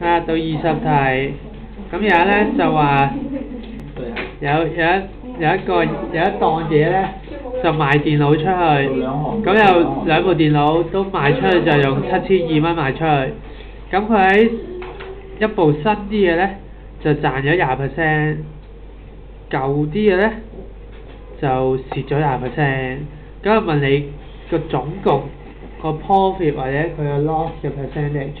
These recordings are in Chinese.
啊，到二十題，咁而家咧就話有有一有一個有一檔嘢咧就賣電腦出去，咁有兩部電腦都賣出去就用七千二蚊賣出去，咁佢喺一部新啲嘅咧就賺咗廿 percent，舊啲嘅咧就蝕咗廿 percent，咁我問你個總共個 profit 或者佢個 loss 嘅 percentage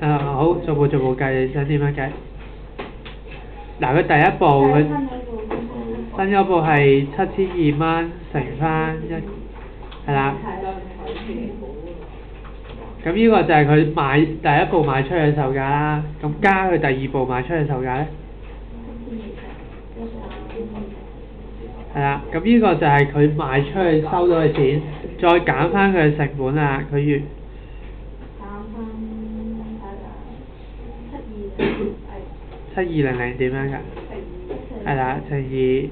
誒、啊、好，逐步逐步計，你想點樣計？嗱，佢第一步佢新嗰部係七千二蚊乘翻一，係啦。咁呢個就係佢買第一部賣出去嘅售價啦。咁加佢第二部賣出去嘅售價咧？係啦，咁呢個就係佢賣出去收到嘅錢，再減翻佢嘅成本啦，佢月。七二零零點樣㗎？係啦，乘二，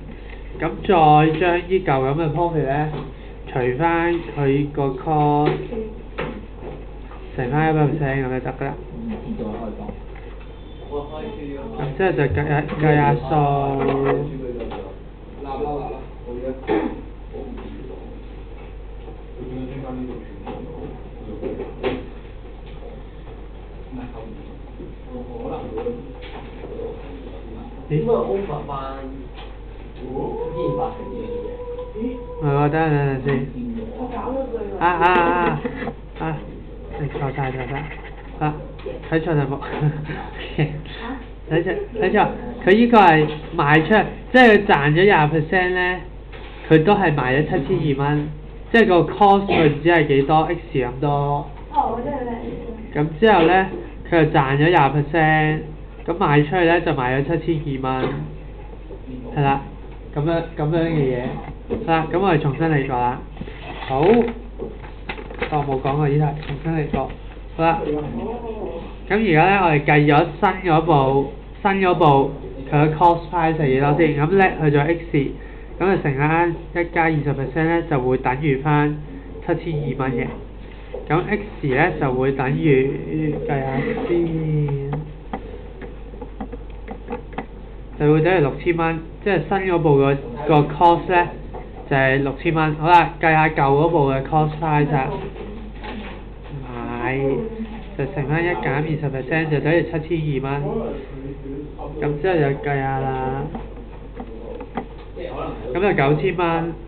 咁再將依嚿咁嘅 profit 咧，除翻佢個 cost，乘翻一百 percent 咁就得㗎啦。咁之後就計下計下數。咦？唔係喎，等陣等先。啊啊啊！啊，你錯晒錯晒，啊，睇錯題目。睇錯睇錯，佢依個係賣出，即係佢賺咗廿 percent 咧，佢都係賣咗七千二蚊，即係個 cost 佢唔知係幾多 x 咁多。哦，我真係叻。咁之後咧，佢就賺咗廿 percent。咁賣出去咧就賣咗七千二蚊，係啦，咁樣咁樣嘅嘢，好啦，咁我哋重新嚟過啦，好，我冇講過呢題，重新嚟過，好啦，咁而家咧我哋計咗新嗰部，新嗰部佢嘅 cost price 係幾多先？咁叻去咗 x，咁就乘翻一加二十 percent 咧就會等於翻七千二蚊嘅，咁 x 咧就會等於計下先。就會等於六千蚊，即係新嗰部個個 cost 咧就係六千蚊。好啦，計下舊嗰部嘅 cost size，買就乘翻一減二十 percent 就等於七千二蚊。咁之後就計下啦，咁就九千蚊。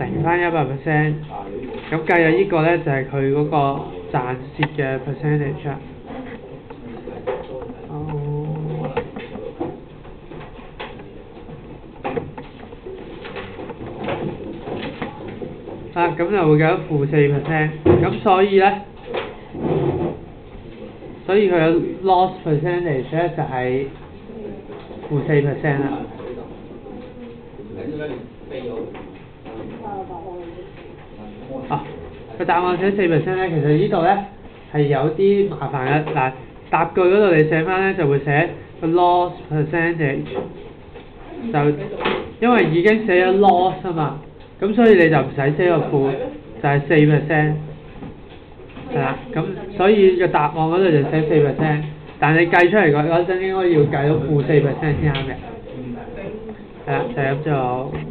乘翻一百 percent，咁計咗呢個咧就係佢嗰個賺蝕嘅 percentage。啊，咁就會計到負四 percent，咁所以咧，所以佢嘅 loss percentage 咧就係負四 percent 啦。啊，個答案寫四 percent 咧，其實呢度咧係有啲麻煩嘅。嗱，答句嗰度你寫翻咧就會寫個 loss percentage，就因為已經寫咗 loss 啊嘛。咁所以你就唔使寫個負，就係四 percent，係啦。咁所以個答案嗰度就寫四 percent，但你計出嚟嗰嗰陣應該要計到負四 percent 先啱嘅。係啦，就咁就。